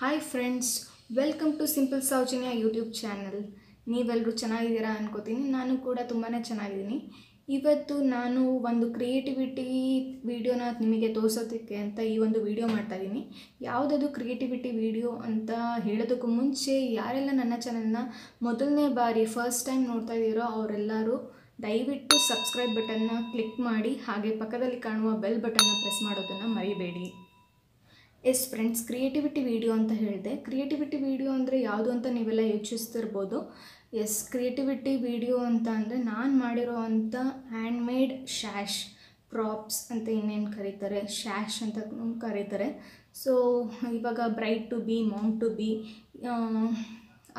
Hi friends welcome to simple Soujanya YouTube channel ನೀವೆಲ್ಲರೂ ಚೆನ್ನಾಗಿದ್ದೀರಾ ಅನ್ಕೋತೀನಿ. ನಾನು ಕೂಡ ತುಂಬಾ ಚೆನ್ನಾಗಿದ್ದೀನಿ. ಇವತ್ತು ನಾನು ಒಂದು ಕ್ರಿಯೇಟಿವಿಟಿ ವಿಡಿಯೋನ ನಿಮಗೆ ತೋರಿಸೋದಕ್ಕೆ ಅಂತ ಈ ಒಂದು ವಿಡಿಯೋ ಮಾಡ್ತಾಯಿದ್ದೀನಿ ಯಾವುದದು ಕ್ರಿಯೇಟಿವಿಟಿ ವಿಡಿಯೋ ಅಂತ ಹೇಳೋದಕ್ಕೂ ಮುಂಚೆ ಯಾರೆಲ್ಲ ನನ್ನ ಚಾನಲ್ನ ಮೊದಲನೇ ಬಾರಿ ಫಸ್ಟ್ ಟೈಮ್ ನೋಡ್ತಾ ಇದ್ದೀರೋ ಅವರೆಲ್ಲರೂ ದಯವಿಟ್ಟು ಸಬ್ಸ್ಕ್ರೈಬ್ ಬಟನ್ನ ಕ್ಲಿಕ್ ಮಾಡಿ, ಹಾಗೆ ಪಕ್ಕದಲ್ಲಿ ಕಾಣುವ ಬೆಲ್ ಬಟನ್ನ ಪ್ರೆಸ್ ಮಾಡೋದನ್ನು ಮರಿಬೇಡಿ. ಎಸ್ ಫ್ರೆಂಡ್ಸ್, ಕ್ರಿಯೇಟಿವಿಟಿ ವಿಡಿಯೋ ಅಂತ ಹೇಳಿದೆ. ಕ್ರಿಯೇಟಿವಿಟಿ ವಿಡಿಯೋ ಅಂದರೆ ಯಾವುದು ಅಂತ ನೀವೆಲ್ಲ ಯೋಚಿಸ್ತಿರ್ಬೋದು. ಎಸ್, ಕ್ರಿಯೇಟಿವಿಟಿ ವಿಡಿಯೋ ಅಂತ ಅಂದರೆ ನಾನು ಮಾಡಿರೋ ಅಂಥ ಹ್ಯಾಂಡ್ಮೇಡ್ ಶ್ಯಾಶ್ ಪ್ರಾಪ್ಸ್ ಅಂತ ಇನ್ನೇನು ಕರೀತಾರೆ? ಶ್ಯಾಶ್ ಅಂತ ಕರೀತಾರೆ. ಸೊ, ಇವಾಗ bride to be mom to be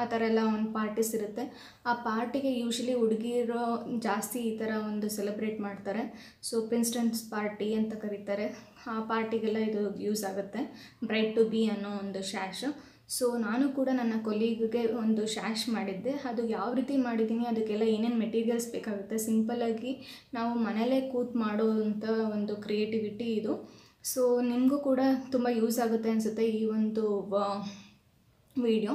ಆ ಥರ ಎಲ್ಲ ಒಂದು ಪಾರ್ಟೀಸ್ ಇರುತ್ತೆ. ಆ ಪಾರ್ಟಿಗೆ ಯೂಶ್ವಲಿ ಹುಡುಗಿರೋ ಜಾಸ್ತಿ ಈ ಥರ ಒಂದು ಸೆಲೆಬ್ರೇಟ್ ಮಾಡ್ತಾರೆ. ಸೊ ಪ್ರಿನ್ಸ್ಟನ್ಸ್ ಪಾರ್ಟಿ ಅಂತ ಕರೀತಾರೆ. ಆ ಪಾರ್ಟಿಗೆಲ್ಲ ಇದು ಯೂಸ್ ಆಗುತ್ತೆ. ಬ್ರೈಟ್ ಟು ಬಿ ಅನ್ನೋ ಒಂದು ಶ್ಯಾಶು ಸೊ ನಾನು ಕೂಡ ನನ್ನ ಕೊಲೀಗ್ಗೆ ಒಂದು ಶ್ಯಾಶ್ ಮಾಡಿದ್ದೆ. ಅದು ಯಾವ ರೀತಿ ಮಾಡಿದ್ದೀನಿ, ಅದಕ್ಕೆಲ್ಲ ಏನೇನು ಮೆಟೀರಿಯಲ್ಸ್ ಬೇಕಾಗುತ್ತೆ ಸಿಂಪಲ್ಲಾಗಿ ನಾವು ಮನೇಲೇ ಕೂತ್ ಮಾಡೋವಂಥ ಒಂದು ಕ್ರಿಯೇಟಿವಿಟಿ ಇದು. ಸೊ ನಿಮಗೂ ಕೂಡ ತುಂಬ ಯೂಸ್ ಆಗುತ್ತೆ ಅನಿಸುತ್ತೆ ಈ ಒಂದು ವಿಡಿಯೋ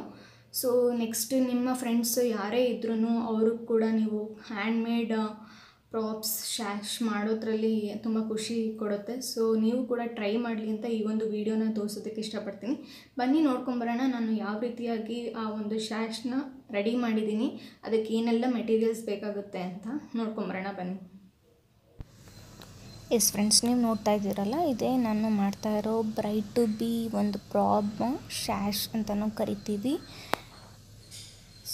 ಸೊ ನೆಕ್ಸ್ಟ್ ನಿಮ್ಮ ಫ್ರೆಂಡ್ಸ್ ಯಾರೇ ಇದ್ರೂ ಅವ್ರಿಗೆ ಕೂಡ ನೀವು ಹ್ಯಾಂಡ್ಮೇಡ್ ಪ್ರಾಪ್ಸ್ ಶ್ಯಾಶ್ ಮಾಡೋದ್ರಲ್ಲಿ ತುಂಬ ಖುಷಿ ಕೊಡುತ್ತೆ. ಸೊ ನೀವು ಕೂಡ ಟ್ರೈ ಮಾಡಲಿ ಅಂತ ಈ ಒಂದು ವಿಡಿಯೋನ ತೋರಿಸೋದಕ್ಕೆ ಇಷ್ಟಪಡ್ತೀನಿ. ಬನ್ನಿ ನೋಡ್ಕೊಂಬರೋಣ ನಾನು ಯಾವ ರೀತಿಯಾಗಿ ಆ ಒಂದು ಶ್ಯಾಶ್ನ ರೆಡಿ ಮಾಡಿದ್ದೀನಿ. ಅದಕ್ಕೆ ಏನೆಲ್ಲ ಮೆಟೀರಿಯಲ್ಸ್ ಬೇಕಾಗುತ್ತೆ ಅಂತ ನೋಡ್ಕೊಂಬರೋಣ ಬನ್ನಿ. ಎಸ್ ಫ್ರೆಂಡ್ಸ್ ನೀವು ನೋಡ್ತಾ ಇದ್ದೀರಲ್ಲ, ಇದೇ ನಾನು ಮಾಡ್ತಾ ಇರೋ ಬ್ರೈಟ್ ಟು ಬಿ ಒಂದು ಪ್ರಾಬ್ ಶ್ಯಾಶ್ ಅಂತಲೂ ಕರಿತೀವಿ.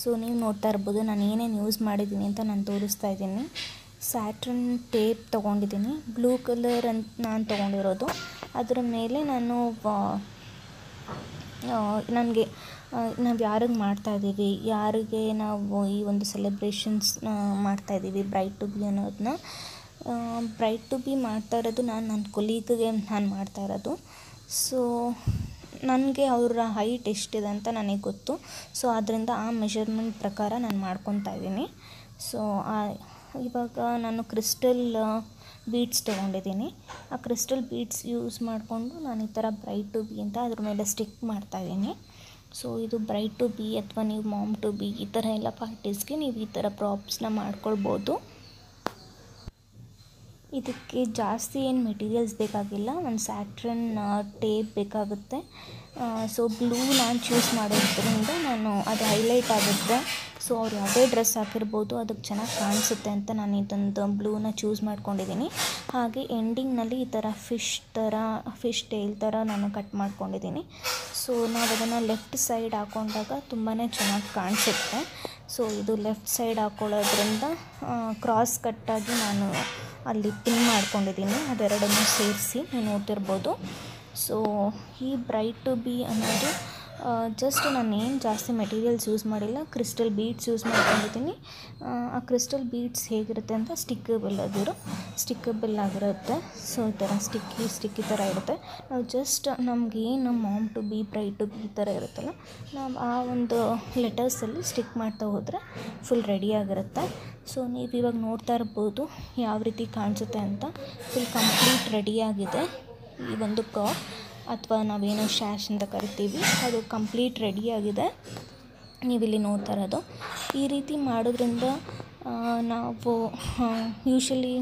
ಸೊ ನೀವು ನೋಡ್ತಾ ಇರ್ಬೋದು, ನಾನು ಏನೇನು ಯೂಸ್ ಮಾಡಿದ್ದೀನಿ ಅಂತ ನಾನು ತೋರಿಸ್ತಾ ಇದ್ದೀನಿ. ಸ್ಯಾಟ್ರನ್ ಟೇಪ್ ತೊಗೊಂಡಿದ್ದೀನಿ. ಬ್ಲೂ ಕಲರ್ ಅಂತ ನಾನು ತೊಗೊಂಡಿರೋದು. ಅದರ ಮೇಲೆ ನಾನು ನನಗೆ ನಾವು ಯಾರಿಗೆ ಮಾಡ್ತಾ ಇದ್ದೀವಿ ಯಾರಿಗೆ ನಾವು ಈ ಒಂದು ಸೆಲೆಬ್ರೇಷನ್ಸ್ ಮಾಡ್ತಾ ಇದ್ದೀವಿ ಬ್ರೈಟ್ ಟು ಬಿ ಅನ್ನೋದನ್ನ ಬ್ರೈಟ್ ಟು ಬಿ ಮಾಡ್ತಾ ಇರೋದು ನಾನು ನನ್ನ ಕೊಲೀಗ್ಗೆ ನಾನು ಮಾಡ್ತಾ ಇರೋದು. ಸೊ ನನಗೆ ಅವರ ಹೈಟ್ ಎಷ್ಟಿದೆ ಅಂತ ನನಗೆ ಗೊತ್ತು. ಸೊ ಆದ್ದರಿಂದ ಆ ಮೆಷರ್ಮೆಂಟ್ ಪ್ರಕಾರ ನಾನು ಮಾಡ್ಕೊತಾ ಇದ್ದೀನಿ. ಸೊ ಇವಾಗ ನಾನು ಕ್ರಿಸ್ಟಲ್ ಬೀಡ್ಸ್ ತೊಗೊಂಡಿದ್ದೀನಿ. ಆ ಕ್ರಿಸ್ಟಲ್ ಬೀಡ್ಸ್ ಯೂಸ್ ಮಾಡಿಕೊಂಡು ನಾನು ಈ ಥರ ಬ್ರೈಟ್ ಟು ಬಿ ಅಂತ ಅದ್ರ ಮೇಲೆ ಸ್ಟಿಕ್ ಮಾಡ್ತಾಯಿದ್ದೀನಿ ಸೊ ಇದು ಬ್ರೈಟ್ ಟು ಬಿ ಅಥವಾ ನೀವು ಮಾಮ್ ಟು ಬಿ ಈ ಥರ ಎಲ್ಲ ಪಾರ್ಟೀಸ್ಗೆ ನೀವು ಈ ಥರ ಪ್ರಾಪ್ಸ್ನ ಮಾಡ್ಕೊಳ್ಬೋದು. ಇದಕ್ಕೆ ಜಾಸ್ತಿ ಏನು ಮೆಟೀರಿಯಲ್ಸ್ ಬೇಕಾಗಿಲ್ಲ. ಒಂದು ಸ್ಯಾಟ್ರನ್ ಟೇಪ್ ಬೇಕಾಗುತ್ತೆ. ಸೊ ಬ್ಲೂ ನಾನು ಚೂಸ್ ಮಾಡೋದ್ರಿಂದ ನಾನು ಅದು ಹೈಲೈಟ್ ಆಗುತ್ತೆ. ಸೊ ಅವ್ರು ಯಾವುದೇ ಡ್ರೆಸ್ ಹಾಕಿರ್ಬೋದು, ಅದಕ್ಕೆ ಚೆನ್ನಾಗಿ ಕಾಣಿಸುತ್ತೆ ಅಂತ ನಾನು ಇದೊಂದು ಬ್ಲೂನ ಚೂಸ್ ಮಾಡ್ಕೊಂಡಿದ್ದೀನಿ. ಹಾಗೆ ಎಂಡಿಂಗ್ನಲ್ಲಿ ಈ ಥರ ಫಿಶ್ ಥರ ಫಿಶ್ ಟೇಲ್ ಥರ ನಾನು ಕಟ್ ಮಾಡ್ಕೊಂಡಿದ್ದೀನಿ. ಸೊ ನಾವು ಅದನ್ನು ಲೆಫ್ಟ್ ಸೈಡ್ ಹಾಕ್ಕೊಂಡಾಗ ತುಂಬಾ ಚೆನ್ನಾಗಿ ಕಾಣಿಸುತ್ತೆ. ಸೊ ಇದು ಲೆಫ್ಟ್ ಸೈಡ್ ಹಾಕ್ಕೊಳ್ಳೋದ್ರಿಂದ ಕ್ರಾಸ್ ಕಟ್ಟಾಗಿ ನಾನು ಅಲ್ಲಿ ಪಿನ್ ಮಾಡ್ಕೊಂಡಿದ್ದೀನಿ. ಅದೆರಡನ್ನೂ ಸೇರಿಸಿ ನೀವು ನೋಡ್ತಿರ್ಬೋದು. ಸೊ ಈ ಬ್ರೈಟ್ ಬಿ ಅನ್ನೋದು ಜಸ್ಟ್ ನಾನು ಏನು ಜಾಸ್ತಿ ಮೆಟೀರಿಯಲ್ಸ್ ಯೂಸ್ ಮಾಡಿಲ್ಲ ಕ್ರಿಸ್ಟಲ್ ಬೀಡ್ಸ್ ಯೂಸ್ ಮಾಡ್ಕೊಂಡಿದ್ದೀನಿ. ಆ ಕ್ರಿಸ್ಟಲ್ ಬೀಡ್ಸ್ ಹೇಗಿರುತ್ತೆ ಅಂತ ಸ್ಟಿಕ್ಕಬಲ್ ಆಗಿರೋ ಸ್ಟಿಕ್ಕಬಲ್ ಆಗಿರುತ್ತೆ. ಸೊ ಈ ಥರ ಸ್ಟಿಕ್ಕಿ ಸ್ಟಿಕ್ಕಿ ಥರ ಇರುತ್ತೆ. ನಾವು ಜಸ್ಟ್ ನಮ್ಗೆ ಏನು mom to be bride to be ಥರ ಇರುತ್ತಲ್ಲ, ನಾವು ಆ ಒಂದು ಲೆಟರ್ಸಲ್ಲಿ ಸ್ಟಿಕ್ ಮಾಡ್ತಾ ಹೋದರೆ ಫುಲ್ ರೆಡಿಯಾಗಿರುತ್ತೆ ಸೊ ನೀವು ಇವಾಗ ನೋಡ್ತಾ ಇರ್ಬೋದು ಯಾವ ರೀತಿ ಕಾಣಿಸುತ್ತೆ ಅಂತ ಫುಲ್ ಕಂಪ್ಲೀಟ್ ರೆಡಿಯಾಗಿದೆ ಈ ಒಂದು ಪ್ರಾಪ್ ಅಥವಾ ನಾವೇನೋ ಶ್ಯಾಶ್ ಅಂತ ಕರಿತೀವಿ, ಅದು ಕಂಪ್ಲೀಟ್ ರೆಡಿಯಾಗಿದೆ ನೀವಿಲ್ಲಿ ನೋಡ್ತಾ ಇರೋದು. ಈ ರೀತಿ ಮಾಡೋದ್ರಿಂದ ನಾವು ಯೂಶ್ವಲಿ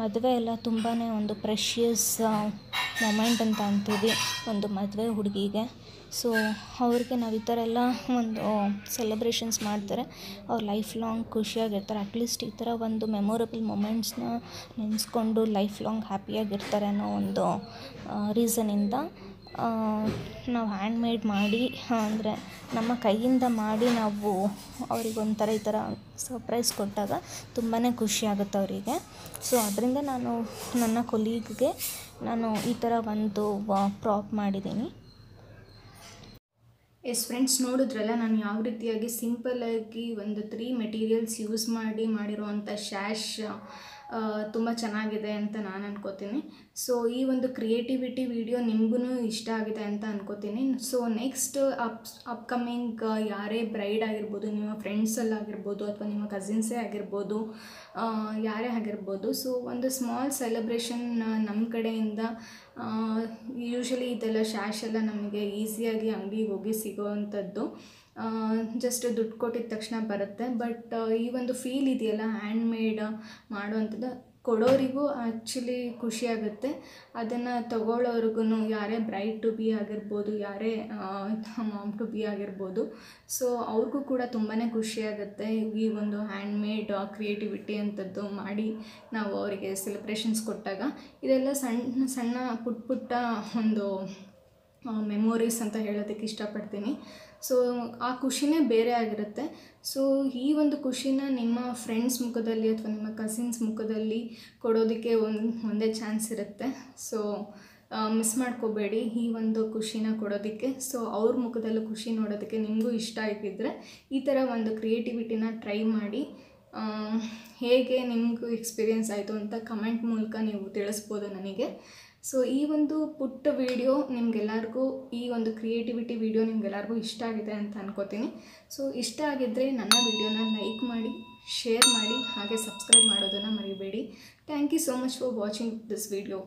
ಮದುವೆ ಎಲ್ಲ ತುಂಬಾ ಒಂದು ಪ್ರೆಷಿಯಸ್ ಮೊಮೆಂಟ್ ಅಂತ ಅಂತೀವಿ ಒಂದು ಮದುವೆ ಹುಡುಗಿಗೆ. ಸೊ ಅವ್ರಿಗೆ ನಾವು ಈ ಥರ ಎಲ್ಲ ಒಂದು ಸೆಲೆಬ್ರೇಷನ್ಸ್ ಮಾಡ್ತಾರೆ. ಅವ್ರು ಲೈಫ್ ಲಾಂಗ್ ಖುಷಿಯಾಗಿರ್ತಾರೆ. ಅಟ್ಲೀಸ್ಟ್ ಈ ಥರ ಒಂದು ಮೆಮೊರಬಲ್ ಮೊಮೆಂಟ್ಸ್ನ ನೆನೆಸ್ಕೊಂಡು ಲೈಫ್ ಲಾಂಗ್ ಹ್ಯಾಪಿಯಾಗಿರ್ತಾರೆ ಅನ್ನೋ ಒಂದು ರೀಸನಿಂದ ನಾವು ಹ್ಯಾಂಡ್ಮೇಡ್ ಮಾಡಿ, ಅಂದರೆ ನಮ್ಮ ಕೈಯಿಂದ ಮಾಡಿ ನಾವು ಅವ್ರಿಗೊಂಥರ ಈ ಥರ ಸರ್ಪ್ರೈಸ್ ಕೊಟ್ಟಾಗ ತುಂಬಾ ಖುಷಿ ಆಗುತ್ತೆ ಅವರಿಗೆ. ಸೊ ಅದರಿಂದ ನಾನು ನನ್ನ ಕೊಲೀಗ್ಗೆ ನಾನು ಈ ಥರ ಒಂದು ಪ್ರಾಪ್ ಮಾಡಿದ್ದೀನಿ. ಎಸ್ ಫ್ರೆಂಡ್ಸ್ ನೋಡಿದ್ರಲ್ಲ, ನಾನು ಯಾವ ರೀತಿಯಾಗಿ ಸಿಂಪಲ್ಲಾಗಿ ಒಂದು ತ್ರೀ ಮೆಟೀರಿಯಲ್ಸ್ ಯೂಸ್ ಮಾಡಿ, ಮಾಡಿರೋವಂಥ ಶ್ಯಾಶ್ ತುಂಬ ಚೆನ್ನಾಗಿದೆ ಅಂತ ನಾನು ಅನ್ಕೋತೀನಿ. ಸೊ ಈ ಒಂದು ಕ್ರಿಯೇಟಿವಿಟಿ ವಿಡಿಯೋ ನಿಮಗೂ ಇಷ್ಟ ಆಗಿದೆ ಅಂತ ಅನ್ಕೋತೀನಿ. ಸೊ ನೆಕ್ಸ್ಟ್ ಅಪ್ ಅಪ್ಕಮಿಂಗ್ ಯಾರೇ ಬ್ರೈಡ್ ಆಗಿರ್ಬೋದು, ನಿಮ್ಮ ಫ್ರೆಂಡ್ಸಲ್ಲಾಗಿರ್ಬೋದು ಅಥವಾ ನಿಮ್ಮ ಕಸಿನ್ಸೇ ಆಗಿರ್ಬೋದು ಯಾರೇ ಆಗಿರ್ಬೋದು ಸೊ ಒಂದು ಸ್ಮಾಲ್ ಸೆಲೆಬ್ರೇಷನ್ ನಮ್ಮ ಕಡೆಯಿಂದ ಯೂಶ್ವಲಿ ಇದೆಲ್ಲ ಶ್ಯಾಶ್ ಎಲ್ಲ ನಮಗೆ ಈಸಿಯಾಗಿ ಅಂಗಡಿಗೆ ಹೋಗಿ ಸಿಗೋವಂಥದ್ದು. ಜಸ್ಟ್ ದುಡ್ಡು ಕೊಟ್ಟಿದ ತಕ್ಷಣ ಬರುತ್ತೆ. ಬಟ್ ಈ ಒಂದು ಫೀಲ್ ಇದೆಯಲ್ಲ ಹ್ಯಾಂಡ್ ಮೇಡ್ ಮಾಡುವಂಥದ್ದು ಕೊಡೋರಿಗೂ ಆ್ಯಕ್ಚುಲಿ ಖುಷಿಯಾಗುತ್ತೆ ಅದನ್ನು ತೊಗೊಳ್ಳೋರ್ಗೂ ಯಾರೇ ಬ್ರೈಟ್ ಟು ಬಿ ಆಗಿರ್ಬೋದು, ಯಾರೇ ಮಾಮ್ ಟು ಬಿ ಆಗಿರ್ಬೋದು. ಸೊ ಅವ್ರಿಗೂ ಕೂಡ ತುಂಬಾ ಖುಷಿಯಾಗುತ್ತೆ ಈ ಒಂದು ಹ್ಯಾಂಡ್ಮೇಡ್ ಕ್ರಿಯೇಟಿವಿಟಿ ಅಂಥದ್ದು ಮಾಡಿ ನಾವು ಅವರಿಗೆ ಸೆಲೆಬ್ರೇಷನ್ಸ್ ಕೊಟ್ಟಾಗ. ಇದೆಲ್ಲ ಸಣ್ಣ ಸಣ್ಣ ಪುಟ್ಟ ಪುಟ್ಟ ಒಂದು ಮೆಮೊರೀಸ್ ಅಂತ ಹೇಳೋದಕ್ಕೆ ಇಷ್ಟಪಡ್ತೀನಿ. ಸೊ ಆ ಖುಷಿನೇ ಬೇರೆ ಆಗಿರುತ್ತೆ. ಸೊ ಈ ಒಂದು ಖುಷಿನ ನಿಮ್ಮ ಫ್ರೆಂಡ್ಸ್ ಮುಖದಲ್ಲಿ ಅಥವಾ ನಿಮ್ಮ ಕಸಿನ್ಸ್ ಮುಖದಲ್ಲಿ ಕೊಡೋದಕ್ಕೆ ಒಂದು, ಒಂದೇ ಚಾನ್ಸ್ ಇರುತ್ತೆ. ಸೊ ಮಿಸ್ ಮಾಡ್ಕೋಬೇಡಿ ಈ ಒಂದು ಖುಷಿನ ಕೊಡೋದಕ್ಕೆ. ಸೊ ಅವ್ರ ಮುಖದಲ್ಲೂ ಖುಷಿ ನೋಡೋದಕ್ಕೆ ನಿಮಗೂ ಇಷ್ಟ ಆಗಿದ್ದರೆ ಈ ಥರ ಒಂದು ಕ್ರಿಯೇಟಿವಿಟಿನ ಟ್ರೈ ಮಾಡಿ ಹೇಗೆ ನಿಮಗೂ ಎಕ್ಸ್ಪೀರಿಯೆನ್ಸ್ ಆಯಿತು ಅಂತ ಕಮೆಂಟ್ ಮೂಲಕ ನೀವು ತಿಳಿಸ್ಬೋದು ನನಗೆ. ಸೊ ಈ ಒಂದು ಪುಟ್ಟ ವಿಡಿಯೋ ನಿಮಗೆಲ್ಲರಿಗೂ, ಈ ಒಂದು ಕ್ರಿಯೇಟಿವಿಟಿ ವಿಡಿಯೋ ನಿಮಗೆಲ್ಲರಿಗೂ ಇಷ್ಟ ಆಗಿದೆ ಅಂತ ಅನ್ಕೋತೀನಿ. ಸೊ ಇಷ್ಟ ಆಗಿದ್ದರೆ ನನ್ನ ವಿಡಿಯೋನ ಲೈಕ್ ಮಾಡಿ ಶೇರ್ ಮಾಡಿ, ಹಾಗೆ ಸಬ್ಸ್ಕ್ರೈಬ್ ಮಾಡೋದನ್ನು ಮರಿಬೇಡಿ. Thank you so much for watching this video